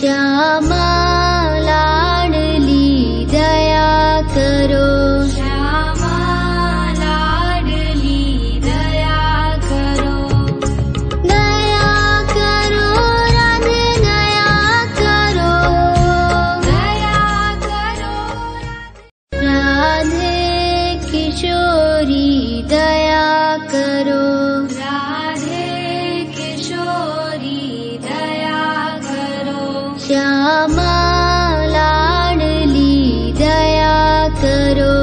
श्याम लाडली दयाो श्याडली दया दयाो रया किशोरि दया लाडली दया करो।